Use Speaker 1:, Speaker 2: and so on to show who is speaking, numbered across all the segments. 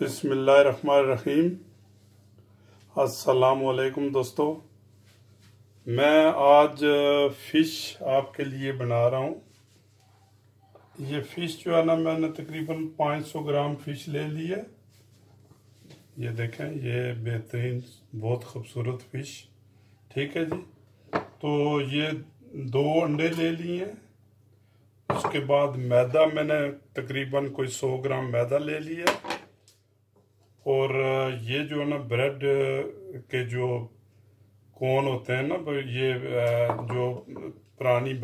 Speaker 1: بسم اللہ الرحمن الرحیم۔ السلام علیکم دوستو۔ میں آج فش آپ کے لیے بنا رہا ہوں۔ یہ فش جو ہے نا، میں نے تقریباً پانچ سو گرام فش لے لی ہے۔ یہ دیکھیں، یہ بہترین، بہت خوبصورت فش۔ ٹھیک ہے جی؟ تو یہ دو انڈے لے لیے ہیں۔ اس کے بعد میدا، میں نے تقریباً کوئی سو گرام میدا لے لیا اور یہ جو ہے نا بریڈ کے جو کون ہوتے ہیں نا یہ جو پرانی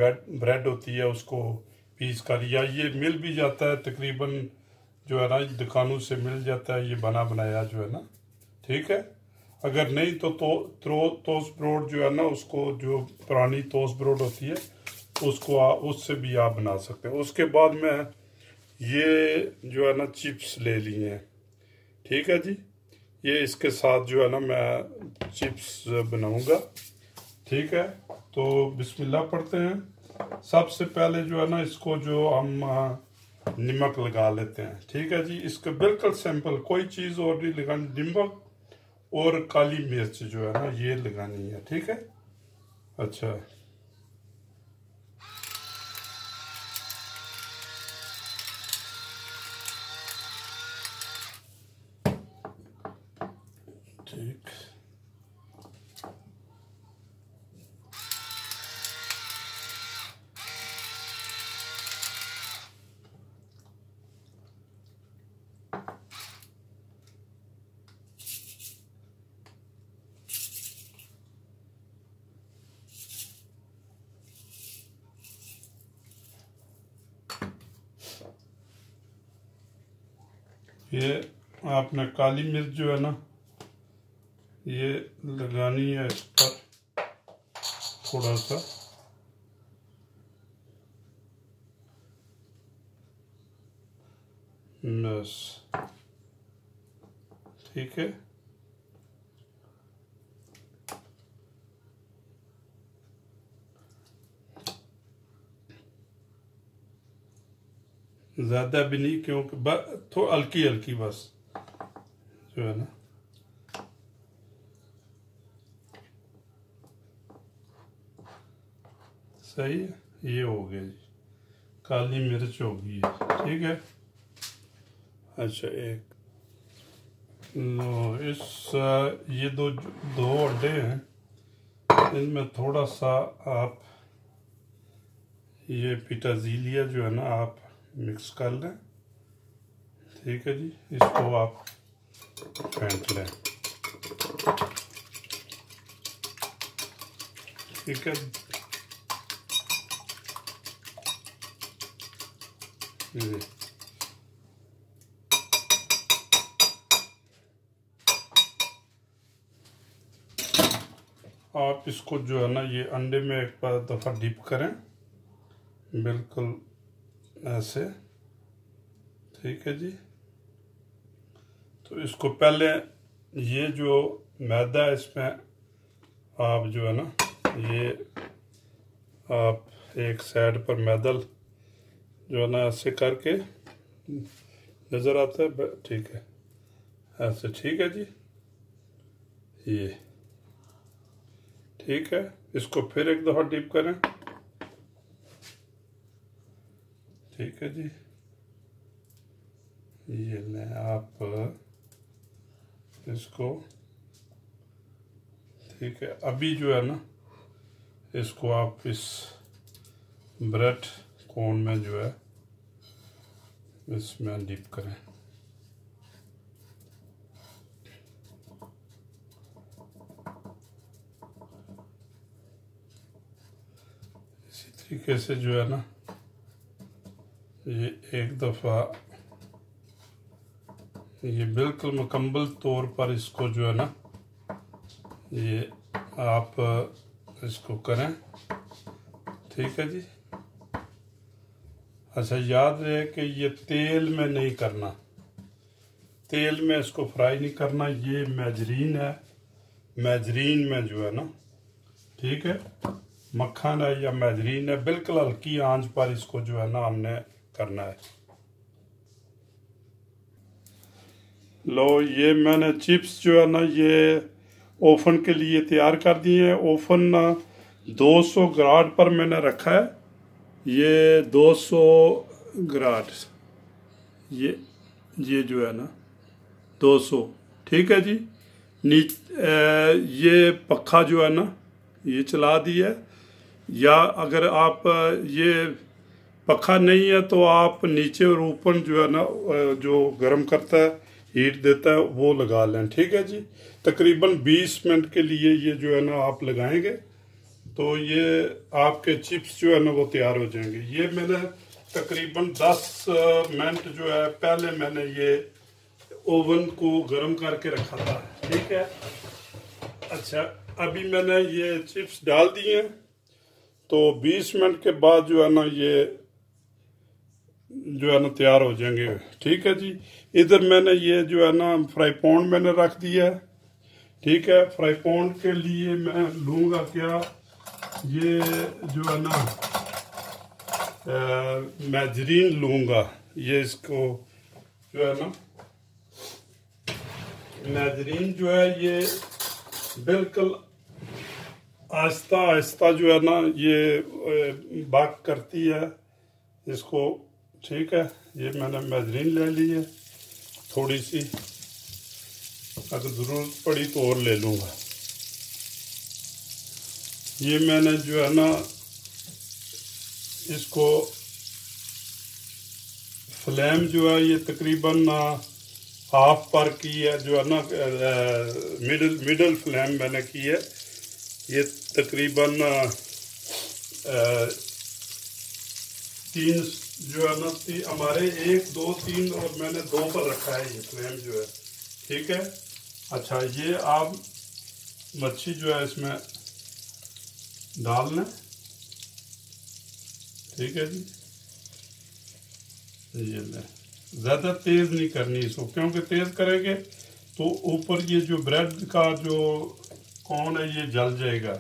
Speaker 1: بریڈ ہوتی ہے، اس کو پیس کر، یا یہ مل بھی جاتا ہے، تقریباً جو ہے نا، دکانوں سے مل جاتا ہے، یہ بنا بنایا جو ہے نا، ٹھیک ہے؟ اگر نہیں تو توس بروڈ جو ہے نا، اس کو جو پرانی توس بروڈ ہوتی ہے، اس کو اس سے بھی آپ بنا سکتے ہیں۔ اس کے بعد میں یہ جو ہے نا چپس لے لیے ہیں۔ ٹھیک ہے جی۔ یہ اس کے ساتھ جو ہے نا میں چپس بناؤں گا۔ ٹھیک ہے۔ تو بسم اللہ پڑھتے ہیں۔ سب سے پہلے جو ہے نا اس کو جو ہم نمک لگا لیتے ہیں۔ ٹھیک ہے جی۔ اس کا بالکل سمپل، کوئی چیز اور نہیں لگانی۔ نمک اور کالی مرچ جو ہے نا، یہ لگانی ہے۔ ٹھیک ہے۔ اچھا ٹھیک یہ آپ نے کالی مرچ جو ہے نا، یہ لگانی ہے اس پر تھوڑا سا۔ بس۔ ٹھیک ہے۔ زیادہ بھی نہیں، کیونکہ تھوڑا ہلکی ہلکی بس، جو ہے نا۔ صحیح ہے یہ ہو گیا جی۔ کالی مرچ ہو گئی ہے۔ ٹھیک ہے۔ اچھا ایک۔ اس، یہ دو دو اڈے ہیں۔ ان میں تھوڑا سا آپ یہ پیٹازیلیا جو ہے نا، آپ مکس کر لیں ٹھیک ہے جی اس کو آپ پھینٹ لیں۔ ٹھیک ہے۔ جی۔ آپ اس کو جو ہے نا، یہ انڈے میں ایک بار دفعہ ڈپ کریں۔ بالکل ایسے ٹھیک ہے جی۔ تو اس کو پہلے یہ جو میدا ہے اس میں آپ جو ہے نا، یہ آپ ایک سائڈ پر میدل جو ہے نا، ایسے کر کے نظر آتا ہے۔ ٹھیک ہے۔ ایسے، ٹھیک ہے جی۔ یہ۔ ٹھیک ہے۔ اس کو پھر ایک دفعہ ڈپ کریں۔ ٹھیک ہے جی۔ یہ لیں آپ، اس کو۔ ٹھیک ہے، ابھی جو ہے نا، اس کو آپ اس بریڈ کون میں جو ہے، اس میں ڈپ کریں۔ اسی طریقے سے جو ہے نا یہ ایک دفعہ یہ بالکل مکمل طور پر اس کو جو ہے نا، یہ آپ اس کو کریں۔ ٹھیک ہے جی؟ اچھا یاد رہے کہ یہ تیل میں نہیں کرنا۔ تیل میں اس کو فرائی نہیں کرنا، یہ میجرین ہے۔ میجرین میں جو ہے نا، ٹھیک ہے۔ مکھن ہے یا میجرین ہے، بالکل ہلکی آنچ پر اس کو جو ہے نا ہم نے کرنا ہے۔ لو، یہ میں نے چپس جو ہے نا، یہ اوفن کے لیے تیار کر دیے ہیں۔ اوفن دو سو گراڈ پر میں نے رکھا ہے۔ یہ دو سو گراڈ، یہ یہ جو ہے نا، دو سو، ٹھیک ہے جی؟ نیچ یہ پکھا جو ہے نا، یہ چلا دی ہے۔ یا اگر آپ، یہ پکھا نہیں ہے تو آپ نیچے اور اوپر جو ہے نا جو گرم کرتا ہے، ہیٹ دیتا ہے، وہ لگا لیں۔ ٹھیک ہے جی؟ تقریباً بیس منٹ کے لیے یہ جو ہے نا آپ لگائیں گے تو یہ آپ کے چپس جو ہے نا وہ تیار ہو جائیں گے۔ یہ میں نے تقریباً دس منٹ جو ہے، پہلے میں نے یہ اوون کو گرم کر کے رکھا تھا۔ ٹھیک ہے؟ اچھا ابھی میں نے یہ چپس ڈال دیے تو بیس منٹ کے بعد جو ہے نا یہ جو ہے نا تیار ہو جائیں گے۔ ٹھیک ہے جی۔ ادھر میں نے یہ جو ہے نا فرائی پونڈ میں نے رکھ دیا ہے۔ ٹھیک ہے۔ فرائی پونڈ کے لیے میں لوں گا کیا؟ یہ جو ہے نا میجرین لوں گا۔ یہ اس کو جو ہے نا میجرین جو ہے، یہ بالکل آہستہ آہستہ جو ہے نا، یہ باک کرتی ہے۔ اس کو ٹھیک ہے، یہ میں نے میجرین لے لی ہے، تھوڑی سی۔ اگر ضرورت پڑی تو اور لے لوں گا۔ یہ میں نے جو ہے نا، اس کو فلیم جو ہے، یہ تقریباً ہاف پر کی ہے، جو ہے نا مڈل مڈل فلیم میں نے کی ہے۔ یہ تقریباً تین جو ہے نا ہمارے ایک، دو، تین اور میں نے دو پر رکھا ہے یہ فلیم جو ہے۔ ٹھیک ہے؟ اچھا یہ آپ مچھی جو ہے اس میں ڈال لیں۔ ٹھیک ہے جی۔ یہ لیں۔ زیادہ تیز نہیں کرنی اس کو، کیونکہ تیز کریں گے تو اوپر یہ جو بریڈ کا جو کون ہے، یہ جل جائے گا۔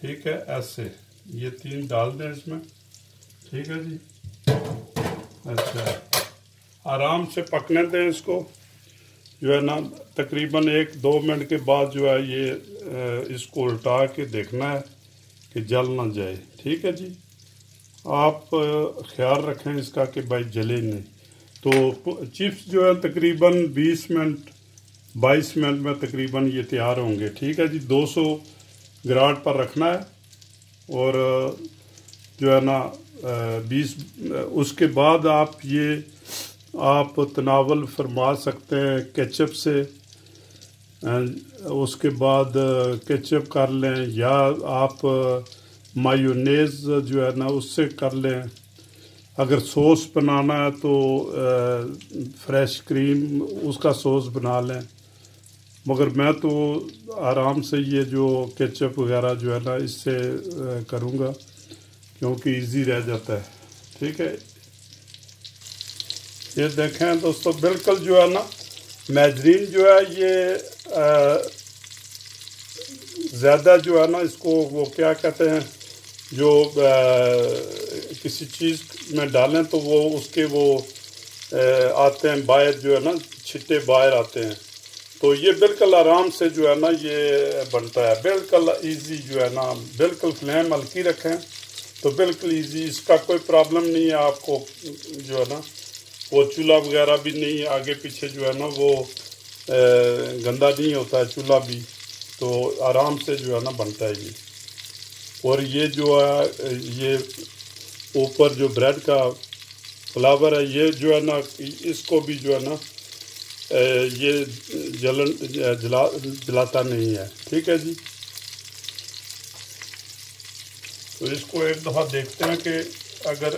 Speaker 1: ٹھیک ہے، ایسے۔ یہ تین ڈال دیں اس میں۔ ٹھیک ہے جی۔ اچھا۔ آرام سے پکنے دیں اس کو۔ جو ہے نا، تقریباً ایک دو منٹ کے بعد جو ہے یہ اس کو الٹا کے دیکھنا ہے کہ جل نہ جائے۔ ٹھیک ہے جی۔ آپ خیال رکھیں اس کا کہ بھائی جلے نہیں۔ تو چپس جو ہے تقریباً بیس منٹ، بائیس منٹ میں تقریباً یہ تیار ہوں گے۔ ٹھیک ہے جی۔ دو سو گراٹ پر رکھنا ہے۔ اور جو ہے نا بیس، اس کے بعد آپ یہ، آپ تناول فرما سکتے ہیں کیچپ سے اس کے بعد کیچپ کر لیں یا آپ مایونیز جو ہے نا، اس سے کر لیں۔ اگر سوس بنانا ہے تو فریش کریم اس کا سوس بنا لیں۔ مگر میں تو آرام سے یہ جو کیچپ وغیرہ جو ہے نا، اس سے کروں گا۔ کیونکہ ایزی رہ جاتا ہے۔ ٹھیک ہے؟ یہ دیکھیں دوستو، بالکل جو ہے نا میجرین جو ہے، یہ زیادہ جو ہے نا، اس کو وہ کیا کہتے ہیں، جو کسی چیز میں ڈالیں تو وہ اس کے وہ آتے ہیں، باہر جو ہے نا، چھٹے باہر آتے ہیں۔ تو یہ بالکل آرام سے جو ہے نا، یہ بنتا ہے۔ بالکل ایزی جو ہے نا، بالکل فلیم ہلکی رکھیں۔ تو بالکل ایزی اس کا کوئی پرابلم نہیں ہے، آپ کو جو ہے نا، وہ چولہا وغیرہ بھی نہیں آگے پیچھے جو ہے نا، وہ گندا نہیں ہوتا ہے، چولہا بھی تو آرام سے جو ہے نا بنتا ہے یہ۔ اور یہ جو ہے، یہ اوپر جو بریڈ کا فلاور ہے، یہ جو ہے نا، اس کو بھی جو ہے نا یہ جلن، جلا، جلاتا نہیں ہے۔ ٹھیک ہے جی؟ تو اس کو ایک دفعہ دیکھتے ہیں کہ اگر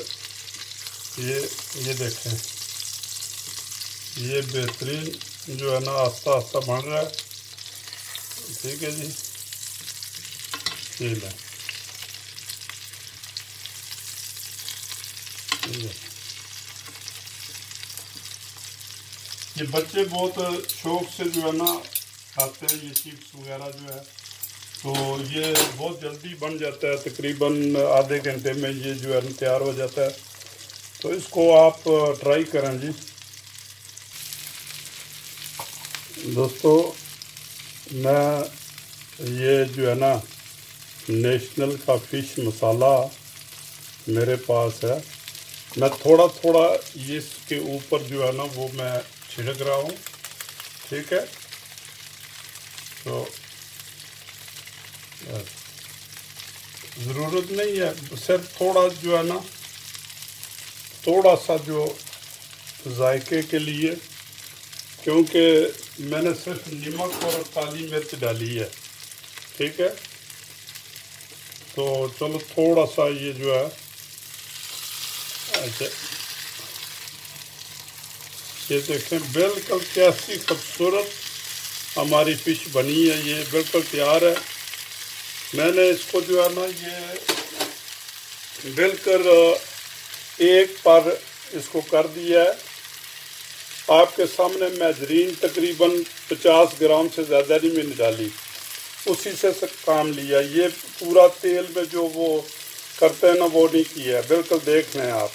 Speaker 1: یہ یہ دیکھیں۔ یہ بہترین جو ہے نا آہستہ آہستہ بن رہا ہے۔ ٹھیک ہے جی۔ ٹھیک ہے یہ بچے بہت شوق سے جو ہے نا کھاتے ہیں، یہ چپس وغیرہ جو ہے۔ تو یہ بہت جلدی بن جاتا ہے، تقریباً آدھے گھنٹے میں یہ جو ہے تیار ہو جاتا ہے۔ تو اس کو آپ ٹرائی کریں جی۔ دوستو، میں یہ جو ہے نا، نیشنل کا فش مسالہ میرے پاس ہے۔ میں تھوڑا تھوڑا اس کے اوپر جو ہے نا، وہ میں چھڑک رہا ہوں۔ ٹھیک ہے۔ تو ضرورت نہیں ہے، صرف تھوڑا جو ہے نا، تھوڑا سا جو ذائقے کے لیے، کیونکہ میں نے صرف نمک اور کالی مرچ ڈالی ہے، ٹھیک ہے؟ تو چلو تھوڑا سا یہ جو ہے اچھا یہ دیکھیں بالکل کیسی خوبصورت ہماری فش بنی ہے، یہ بالکل تیار ہے۔ میں نے اس کو جو ہے نا یہ بالکل ایک پر اس کو کر دیا ہے۔ آپ کے سامنے میجرین تقریباً پچاس گرام سے زیادہ نہیں میں نے ڈالی۔ اسی سے کام لیا۔ یہ پورا تیل میں جو وہ کرتے ہیں نا، وہ نہیں کیا ہے۔ بالکل دیکھ لیں آپ۔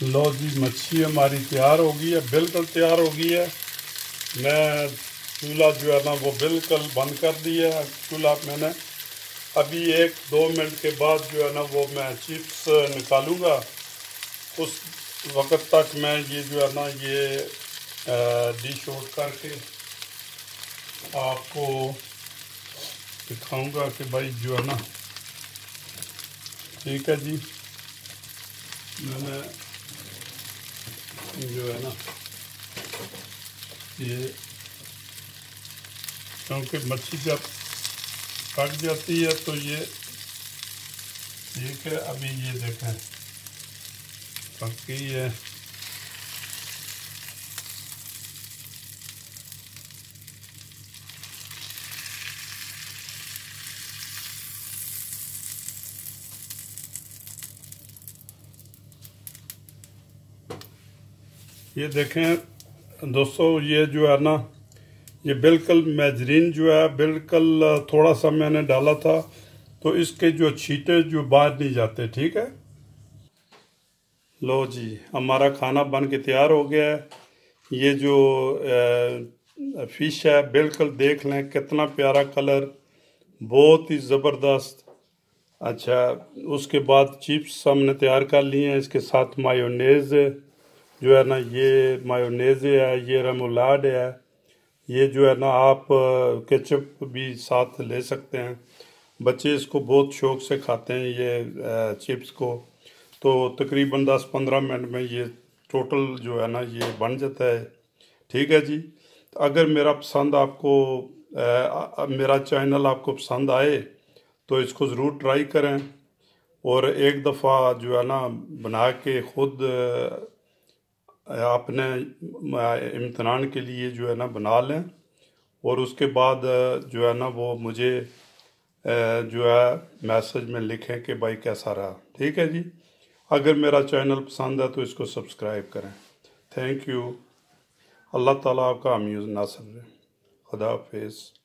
Speaker 1: لو جی مچھی ہماری تیار ہو گئی ہے۔ بالکل تیار ہو گئی ہے۔ میں چولہا جو ہے نا وہ بالکل بند کر دیا ہے چولہا میں نے۔ ابھی ایک دو منٹ کے بعد جو ہے نا وہ میں چپس نکالوں گا۔ اس وقت تک میں یہ جو ہے نا یہ ڈش آؤٹ کر کے آپ کو دکھاؤں گا کہ بھائی جو ہے نا۔ ٹھیک ہے جی۔ میں نے جو ہے نا یہ کیونکہ مچھی جب کٹ جاتی ہے تو یہ ٹھیک ہے، ابھی یہ دیکھیں۔ پکی ہے۔ یہ دیکھیں دوستو، یہ جو ہے نا یہ بالکل میجرین جو ہے، بالکل تھوڑا سا میں نے ڈالا تھا، تو اس کے جو چھیٹے جو باہر نہیں جاتے، ٹھیک ہے؟ لو جی ہمارا کھانا بن کے تیار ہو گیا ہے۔ یہ جو فش ہے، بالکل دیکھ لیں، کتنا پیارا کلر، بہت ہی زبردست۔ اچھا اس کے بعد چپس ہم نے تیار کر لی ہیں۔ اس کے ساتھ مایونیز، جو ہے نا، یہ مایونیز ہے، یہ ریمولاڈ ہے۔ یہ جو ہے نا آپ کیچپ بھی ساتھ لے سکتے ہیں۔ بچے اس کو بہت شوق سے کھاتے ہیں یہ چپس کو۔ تو تقریباً دس پندرہ منٹ میں یہ ٹوٹل جو ہے نا یہ بن جاتا ہے۔ ٹھیک ہے جی؟ اگر میرا پسند آپ کو میرا چینل آپ کو پسند آئے تو اس کو ضرور ٹرائی کریں اور ایک دفعہ جو ہے نا بنا کے خود اپنے امتحان کے لیے جو ہے نا بنا لیں اور اس کے بعد جو ہے نا وہ مجھے جو ہے میسج میں لکھیں کہ بھائی کیسا رہا۔ ٹھیک ہے جی؟ اگر میرا چینل پسند ہے تو اس کو سبسکرائب کریں۔ تھینک یو اللہ تعالیٰ آپ کا امیوز ناصر خدا حافظ۔